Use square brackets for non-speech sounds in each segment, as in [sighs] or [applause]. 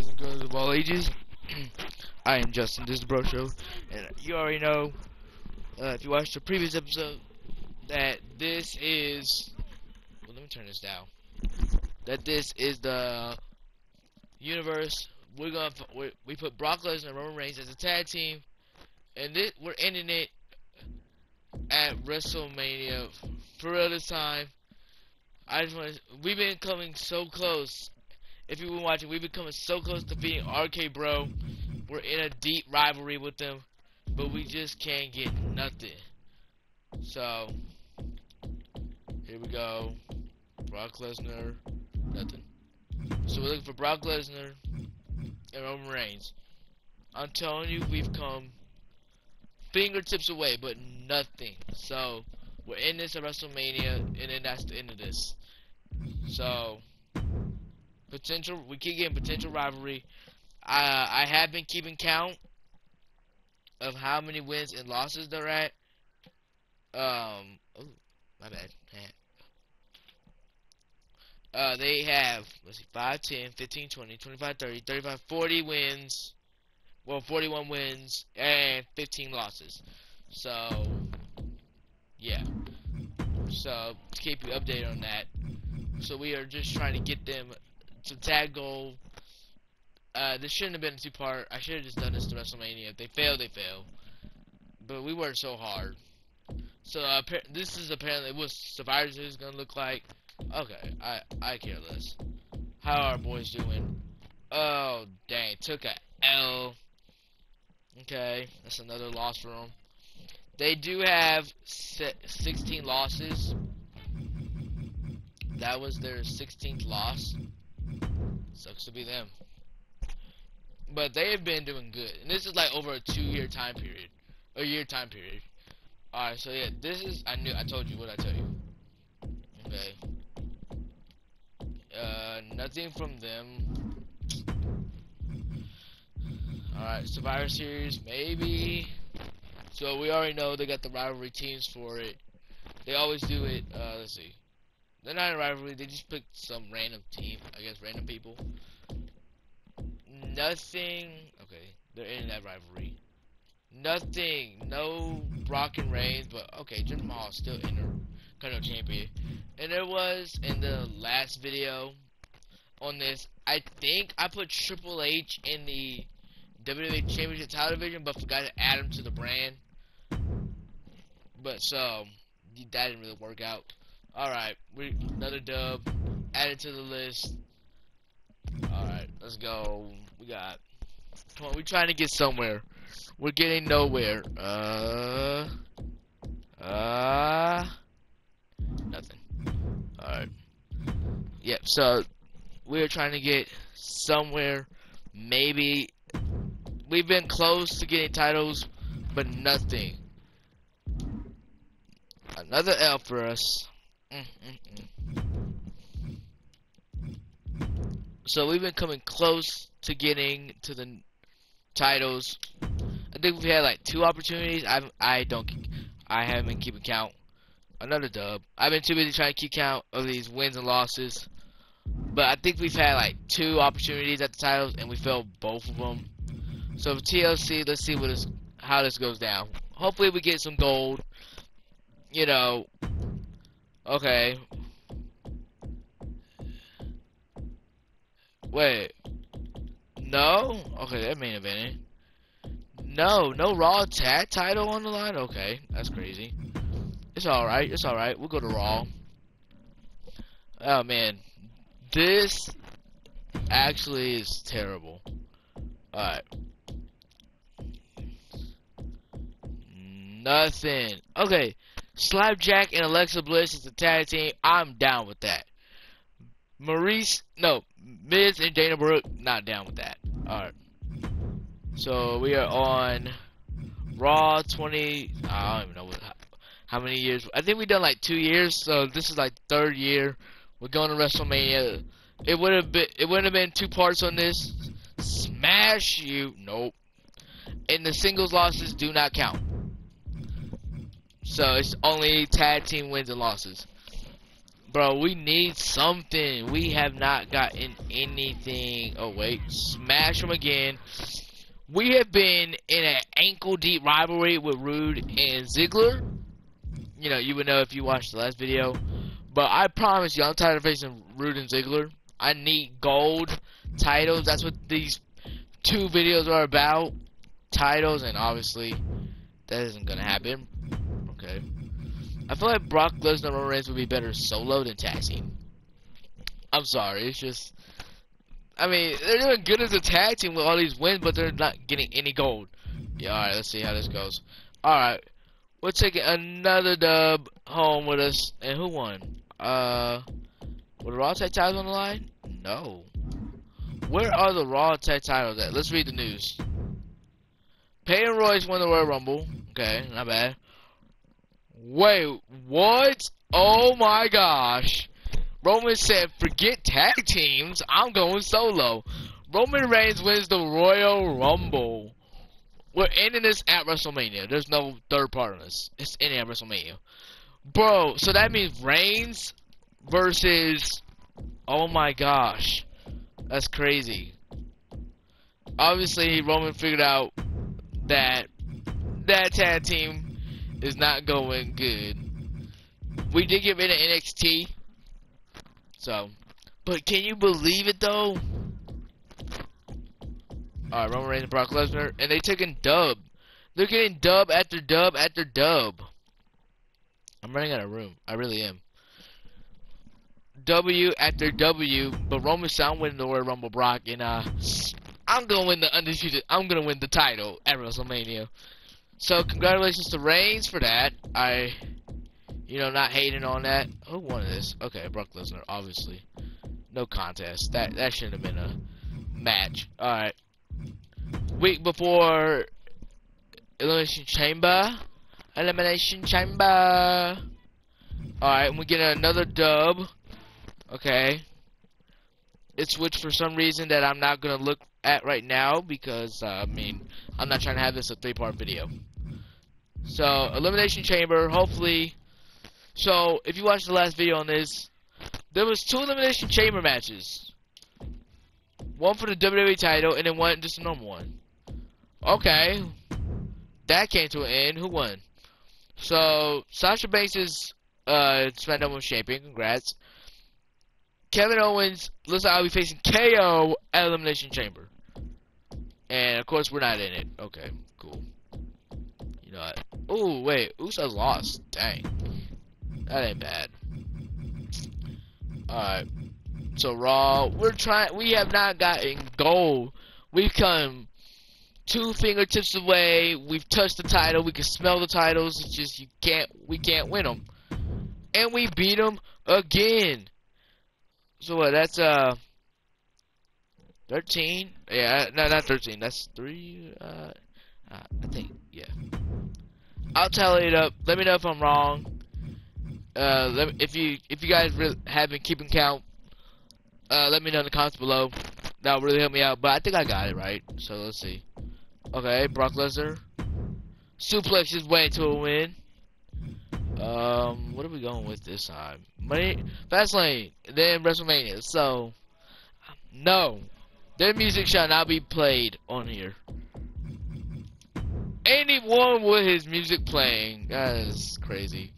boys and girls of all ages. [clears throat] I am Justin, this is Bro Show, and you already know, uh, if you watched the previous episode, that this is, well, let me turn this down, that this is the universe, we're gonna, we, we put Brock Lesnar and Roman Reigns as a tag team, and this, we're ending it at WrestleMania for real this time. I just want to, we've been coming so close if you've been watching, we've been coming so close to beating RK Bro. We're in a deep rivalry with them, but we just can't get nothing. So, here we go. Brock Lesnar, nothing. So we're looking for Brock Lesnar and Roman Reigns. I'm telling you, we've come fingertips away, but nothing. So, we're in this at WrestleMania, and then that's the end of this. So, potential. We keep getting potential rivalry. Uh, I have been keeping count of how many wins and losses they're at. Um, oh, my bad. Uh, they have, let's see, 5, 10, 15, 20, 25, 30, 35, 40 wins. Well, 41 wins and 15 losses. So, yeah. So, to keep you updated on that. So, we are just trying to get them to tag goal. Uh, this shouldn't have been a two part. I should have just done this to WrestleMania. If they fail, they fail. But we worked so hard. So uh, this is apparently what Survivor Series is gonna look like. Okay, I I care less. How are our boys doing? Oh dang, took a L. Okay, that's another loss for them. They do have 16 losses. That was their 16th loss. Sucks to be them. But they have been doing good. And this is like over a two year time period. A year time period. Alright, so yeah, this is I knew I told you what I tell you. Okay. Uh nothing from them. Alright, Survivor Series, maybe. So we already know they got the rivalry teams for it. They always do it, uh let's see. They're not a rivalry, they just picked some random team, I guess random people. Nothing, okay, they're in that rivalry. Nothing, no Brock and Reigns, but okay, Jinder Mahal still Intercontinental Champion. And there was, in the last video on this, I think I put Triple H in the WWE Championship title division, but forgot to add him to the brand. But so, that didn't really work out. Alright, we another dub. Added to the list. Alright, let's go. We got Come on, we're trying to get somewhere. We're getting nowhere. Uh uh nothing. Alright. Yep, so we're trying to get somewhere. Maybe we've been close to getting titles, but nothing. Another L for us. So we've been coming close to getting to the titles. I think we've had like two opportunities. I I don't I haven't been keeping count. Another dub. I've been too busy trying to keep count of these wins and losses. But I think we've had like two opportunities at the titles and we failed both of them. So for TLC, let's see what this how this goes down. Hopefully we get some gold. You know, Okay. Wait. No? Okay, that main event. No, no Raw tag title on the line? Okay, that's crazy. It's alright, it's alright. We'll go to Raw. Oh, man. This actually is terrible. Alright. Nothing. Okay, Slapjack and Alexa Bliss is a tag team. I'm down with that. Maurice, no, Miz and Dana Brooke, not down with that. Alright. So we are on Raw 20. I don't even know what, how many years. I think we've done like two years. So this is like third year. We're going to WrestleMania. It would have been. It wouldn't have been two parts on this. Smash you. Nope. And the singles losses do not count. So it's only tag team wins and losses. Bro, we need something. We have not gotten anything. Oh, wait. Smash him again. We have been in an ankle-deep rivalry with Roode and Ziggler. You know, you would know if you watched the last video. But I promise you, I'm tired of facing Roode and Ziggler. I need gold titles. That's what these two videos are about. Titles, and obviously, that isn't going to happen. Okay. I feel like Brock Lesnar Roman Reigns would be better solo than tag team. I'm sorry, it's just. I mean, they're doing good as a tag team with all these wins, but they're not getting any gold. Yeah, alright, let's see how this goes. Alright, we're taking another dub home with us. And who won? Uh, were the Raw Tag titles on the line? No. Where are the Raw Tag titles at? Let's read the news. Peyton Royce won the Royal Rumble. Okay, not bad. Wait, what? Oh my gosh. Roman said, forget tag teams, I'm going solo. Roman Reigns wins the Royal Rumble. We're ending this at WrestleMania. There's no third part on this. It's ending at WrestleMania. Bro, so that means Reigns versus... Oh my gosh. That's crazy. Obviously, Roman figured out that that tag team is not going good. We did get rid of NXT. So, but can you believe it though? Alright, Roman Reigns and Brock Lesnar, and they taking dub. They're getting dub after dub after dub. I'm running out of room. I really am. W after W, but Roman Sound winning the Royal Rumble Brock, and uh, I'm gonna win the undisputed. I'm gonna win the title at WrestleMania. So congratulations to Reigns for that. I, you know, not hating on that. Who won this? Okay, Brock Lesnar, obviously. No contest. That that shouldn't have been a match. All right. Week before Elimination Chamber. Elimination Chamber. Alright, we get another dub. Okay. It's which for some reason that I'm not going to look at right now because, uh, I mean, I'm not trying to have this a three-part video. So, Elimination Chamber, hopefully... So, if you watched the last video on this, there was two Elimination Chamber matches. One for the WWE title, and then one just a normal one. Okay. That came to an end. Who won? So, Sasha Banks is uh, SmackDown Women's Champion. Congrats. Kevin Owens looks like I'll be facing KO at Elimination Chamber. And, of course, we're not in it. Okay, cool. You know what? Oh, wait. Usos lost. Dang. That ain't bad. Alright. So Raw, we're trying. We have not gotten gold. We've come two fingertips away. We've touched the title. We can smell the titles. It's just you can't. We can't win them. And we beat them again. So what? That's uh. 13? Yeah, no, not 13. That's three. Uh, uh, I think, yeah. I'll tally it up. Let me know if I'm wrong. Uh, me, if you if you guys really have been keeping count, uh, let me know in the comments below. That'll really help me out. But I think I got it right. So let's see. Okay, Brock Lesnar suplex his way to a win. Um, what are we going with this time? Money, Fastlane, then WrestleMania. So, no, their music shall not be played on here anyone with his music playing. That is crazy.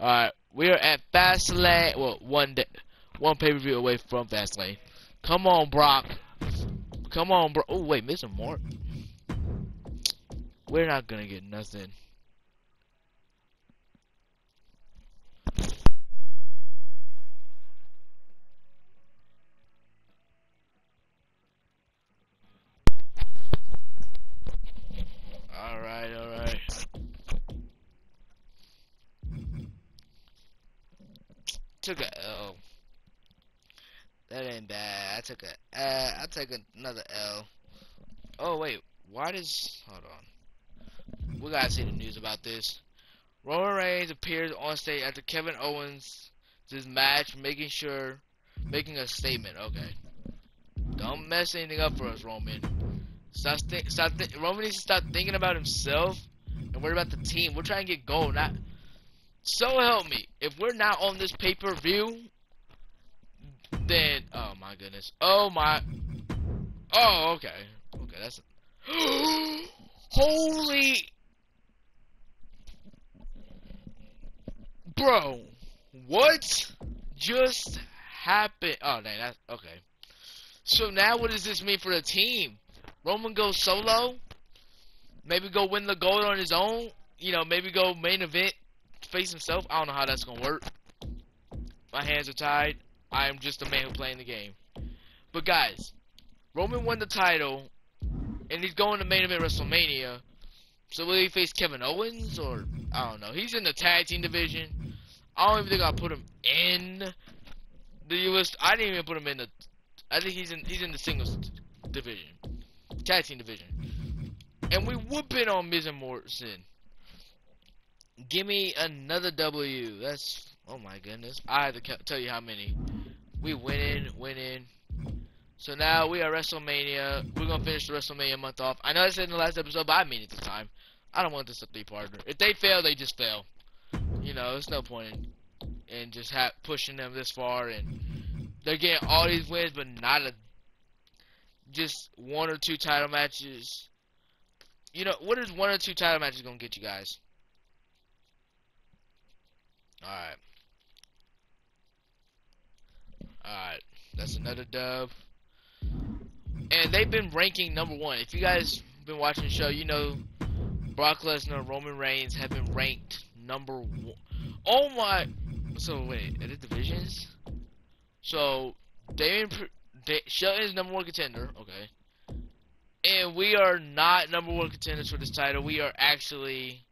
Alright, we are at Fastlane. Well, one day, one pay-per-view away from Fastlane. Come on, Brock. Come on, bro. Oh, wait, Mr. Mark. We're not gonna get nothing. Took a L. That ain't bad. I took a. Uh, I took another L. Oh wait, why does? Hold on. We gotta see the news about this. Roman Reigns appears on stage after Kevin Owens this match, making sure, making a statement. Okay. Don't mess anything up for us, Roman. Stop, stop. Roman needs to stop thinking about himself and worry about the team. We're trying to get gold, not so help me, if we're not on this pay-per-view, then oh my goodness, oh my, oh okay, okay, that's [gasps] holy, bro, what just happened? Oh, dang, that's okay. So now, what does this mean for the team? Roman goes solo. Maybe go win the gold on his own. You know, maybe go main event, face himself. I don't know how that's gonna work. My hands are tied. I am just a man who playing the game. But guys, Roman won the title, and he's going to main event WrestleMania. So will he face Kevin Owens or I don't know? He's in the tag team division. I don't even think I'll put him in the US. I didn't even put him in the. I think he's in. He's in the singles division, tag team division, and we whooping on Miz and Morrison. Give me another W. That's oh my goodness. I have to tell you how many. We winning, winning. So now we are WrestleMania. We're gonna finish the WrestleMania month off. I know I said in the last episode, but I mean it this time. I don't want this to be partner. If they fail, they just fail. You know, there's no point in and just pushing them this far, and they're getting all these wins, but not a just one or two title matches. You know, what is one or two title matches gonna get you guys? Alright. Alright. That's another dub. And they've been ranking number one. If you guys been watching the show, you know Brock Lesnar, Roman Reigns have been ranked number one. Oh my! So wait, are the divisions? So da Shelton is number one contender. Okay. And we are not number one contenders for this title. We are actually.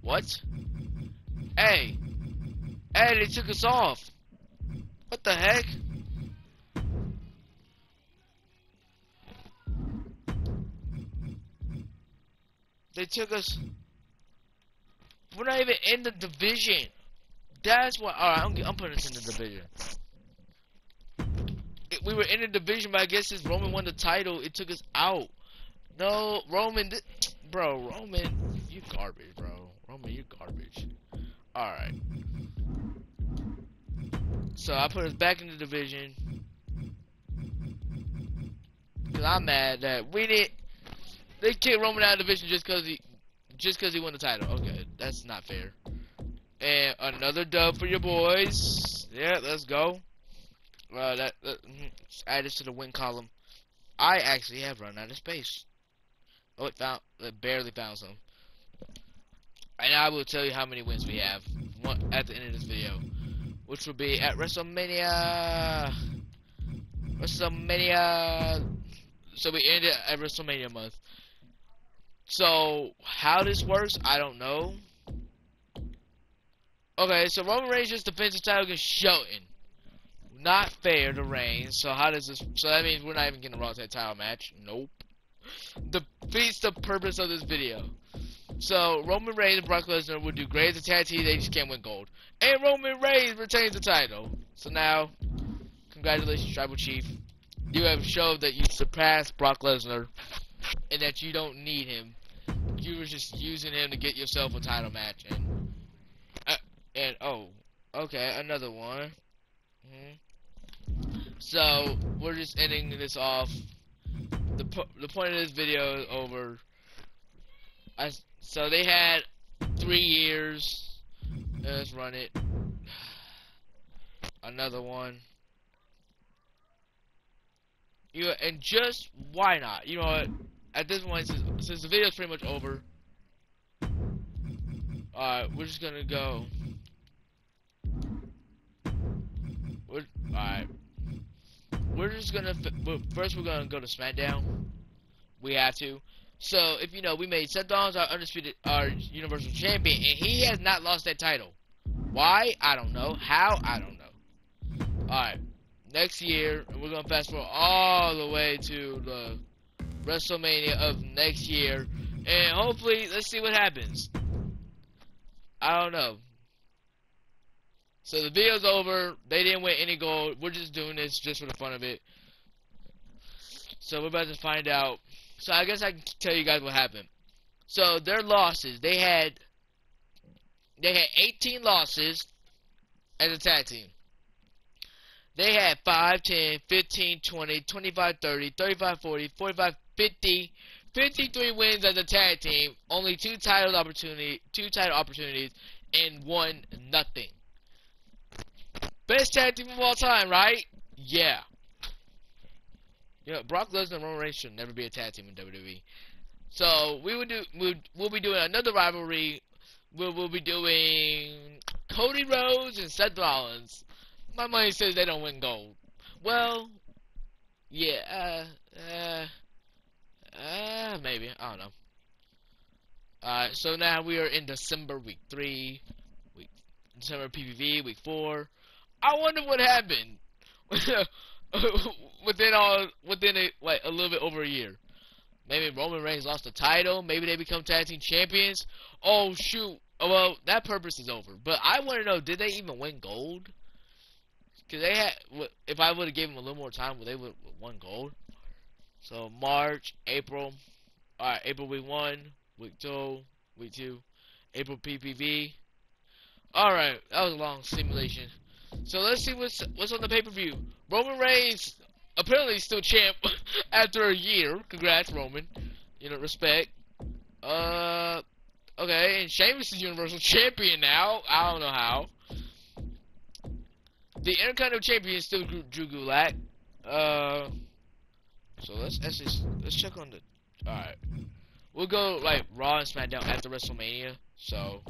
What? Hey! Hey, they took us off! What the heck? They took us. We're not even in the division. That's why. Alright, I'm, I'm putting us in the division. We were in the division, but I guess since Roman won the title, it took us out. No, Roman. Bro, Roman, you garbage, bro. Roman, you garbage. Alright. So I put us back in the division. Cause I'm mad that we didn't. They kicked Roman out of the division just cause he, just cause he won the title. Okay, that's not fair. And another dub for your boys. Yeah, let's go. Uh, that, that mm-hmm, add this to the win column. I actually have run out of space. Oh, it found, it barely found some. And I will tell you how many wins we have at the end of this video, which will be at WrestleMania. WrestleMania. So we ended at WrestleMania month. So how this works, I don't know. Okay, so Roman Reigns just defends the title against Shelton. Not fair to Reigns. So how does this? So that means we're not even getting a Raw Tag Title match. Nope. Defeats the purpose of this video. So Roman Reigns and Brock Lesnar would do great as a tag team. They just can't win gold. And Roman Reigns retains the title. So now, congratulations, Tribal Chief. You have showed that you surpassed Brock Lesnar and that you don't need him. You were just using him to get yourself a title match, and uh, and oh, okay, another one. Mm -hmm. So we're just ending this off. the po The point of this video is over. I so they had three years. Let's run it. [sighs] Another one. You and just why not? You know what? At this point, since, since the video is pretty much over, uh, we're just gonna go. We're alright. We're just gonna first. We're gonna go to SmackDown. We have to. So if you know, we made Seth Rollins our undisputed, our Universal Champion, and he has not lost that title. Why? I don't know. How? I don't know. All right next year, we're gonna fast forward all the way to the WrestleMania of next year, and hopefully, let's see what happens. I don't know. So the video's over. They didn't win any gold. We're just doing this just for the fun of it. So we're about to find out. So I guess I can tell you guys what happened. So their losses, they had they had 18 losses as a tag team. They had 5, 10, 15, 20, 25, 30, 35, 40, 45, 50, 53 wins as a tag team, only two title opportunity, two title opportunities, and one nothing. Best tag team of all time, right? Yeah. You know, Brock Lesnar and Roman Reigns should never be a tag team in WWE. So we would do we'll, be doing another rivalry. We'll, we'll be doing Cody Rhodes and Seth Rollins. My money says they don't win gold. Well, yeah, uh, uh, uh, maybe. I don't know. Alright, so now we are in December, week 3. Week December PPV, week 4. I wonder what happened [laughs] within all within a like a little bit over a year. Maybe Roman Reigns lost the title. Maybe they become tag team champions. Oh shoot! Oh, well, that purpose is over. But I want to know: did they even win gold? Because they had. If I would have given them a little more time, would they would won gold? So March, April. All right, April week one, week two, week two, April PPV. All right, that was a long simulation. So let's see what's what's on the pay per view. Roman Reigns apparently still champ [laughs] after a year. Congrats, Roman. You know, respect. Uh, okay, and Sheamus is Universal Champion now. I don't know how. The Intercontinental Champion is still Drew Gulak. Uh, so let's let's check on the. All right, we'll go like Raw and SmackDown after WrestleMania. So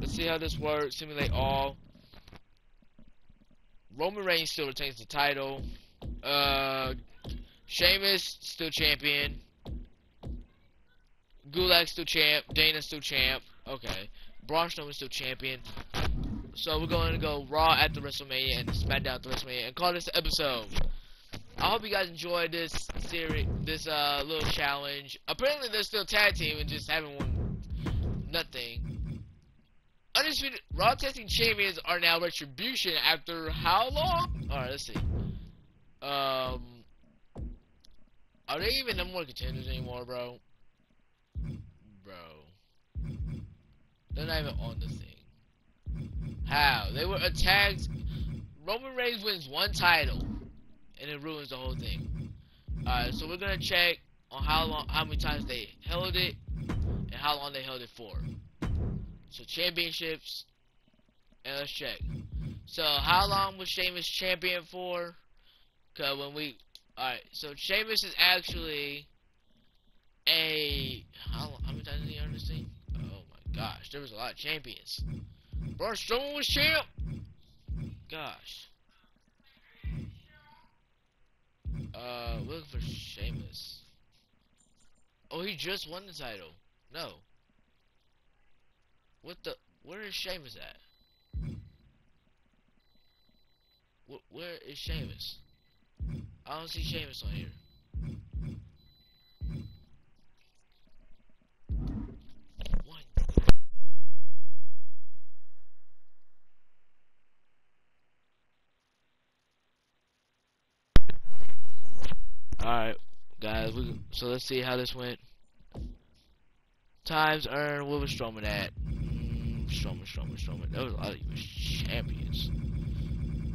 let's see how this works. Simulate all. Roman Reigns still retains the title. Uh, Sheamus still champion. Gulak still champ. Dana still champ. Okay. Braun Strowman still champion. So we're going to go Raw at the WrestleMania and SmackDown at the WrestleMania and call this episode. I hope you guys enjoyed this series, this uh little challenge. Apparently they're still tag team and just haven't won nothing. Undisputed Raw Team Champions are now Retribution after how long? Alright, let's see. Um, are they even no more contenders anymore, bro? Bro. They're not even on the thing. How? They were attacked. Roman Reigns wins one title, and it ruins the whole thing. Alright, so we're gonna check on how long, how many times they held it, and how long they held it for. So championships, and let's check. So how long was Sheamus champion for? Cause when we, alright, so Sheamus is actually a, how, how many times did he earn this? Oh my gosh, there was a lot of champions. Braun Strowman was champ! Gosh. Uh, looking for Sheamus. Oh, he just won the title. No. What the, where is Sheamus at? where is Sheamus? I don't see Sheamus on here. One. Alright, guys, we, so let's see how this went. Times earned, what was Strowman at? Strowman, Strowman, Strowman. There was a lot of champions.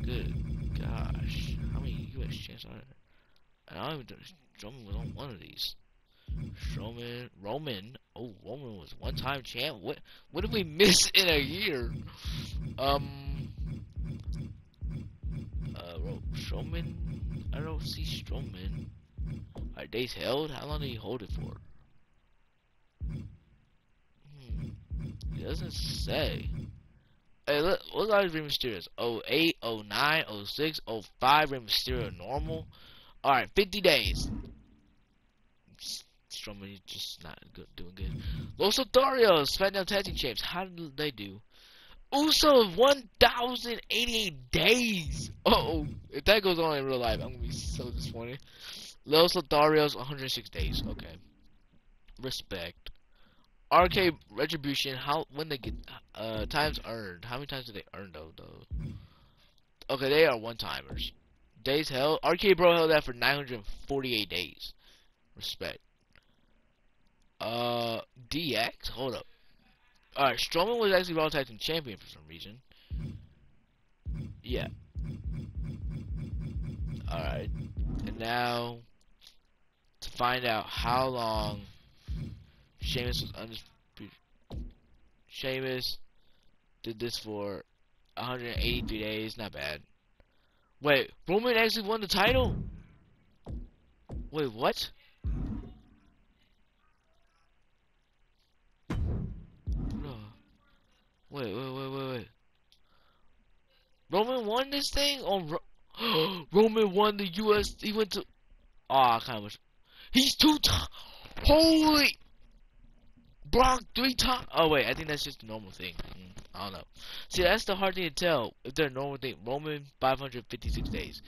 Good gosh How many US chance are there? I don't even think Strowman was on one of these. Strowman, Roman. Oh, Roman was one-time champ. What? What did we miss in a year? Um. Uh, Strowman. I don't see Strowman. Are days held? How long did he hold it for? Hmm. It doesn't say. Hey, look, look at Rey Mysterio. 08, 09, 06, 05, Rey Mysterio normal. Alright, 50 days. Strowman just not good, doing good. Los Lotharios, SmackDown Tag Team Champs. How did they do? Uso, 1,088 days. Uh oh, if that goes on in real life, I'm gonna be so disappointed. Los Lotharios, 106 days. Okay, respect. RK Retribution, how when they get uh times earned? How many times do they earn though though? Okay, they are one timers. Days held RK Bro held that for 948 days. Respect. Uh DX, hold up. Alright, Strowman was actually Raw Tag Team Champion for some reason. Yeah. Alright. And now, to find out how long Sheamus was undisputed. Sheamus did this for 183 days. Not bad. Wait, Roman actually won the title? Wait, what? Wait, wait, wait, wait, wait. Roman won this thing on Ro [gasps] Roman won the US. He went to. Oh, I kind of wish. He's two. Holy. Brock three times. Oh wait, I think that's just a normal thing. Mm, I don't know. See, that's the hard thing to tell if they're normal thing. Roman 556 days.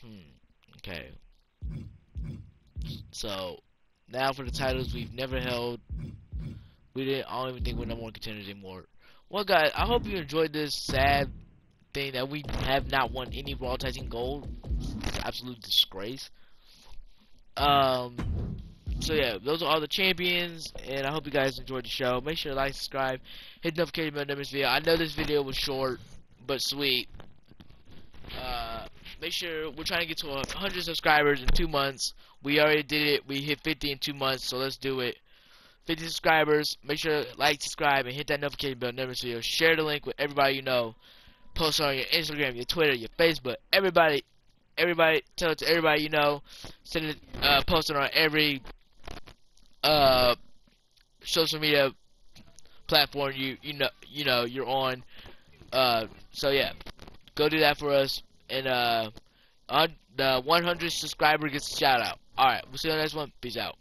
Hmm. Okay. So now for the titles we've never held. We didn't. I don't even think we're number one contenders anymore. Well, guys, I hope you enjoyed this sad thing that we have not won any Raw Tag Team Gold. Absolute disgrace. Um. So yeah, those are all the champions, and I hope you guys enjoyed the show. Make sure to like, subscribe, hit the notification bell on this video. I know this video was short, but sweet. Uh, make sure we're trying to get to 100 subscribers in two months. We already did it. We hit 50 in two months, so let's do it. 50 subscribers. Make sure to like, subscribe, and hit that notification bell. Never see you. Share the link with everybody you know. Post on your Instagram, your Twitter, your Facebook. Everybody, everybody, tell it to everybody you know. Send it, uh, post it on every uh social media platform you you know you know you're on. Uh, so yeah, go do that for us, and uh, on the 100 subscriber gets a shout out. All right, we'll see you on the next one. Peace out.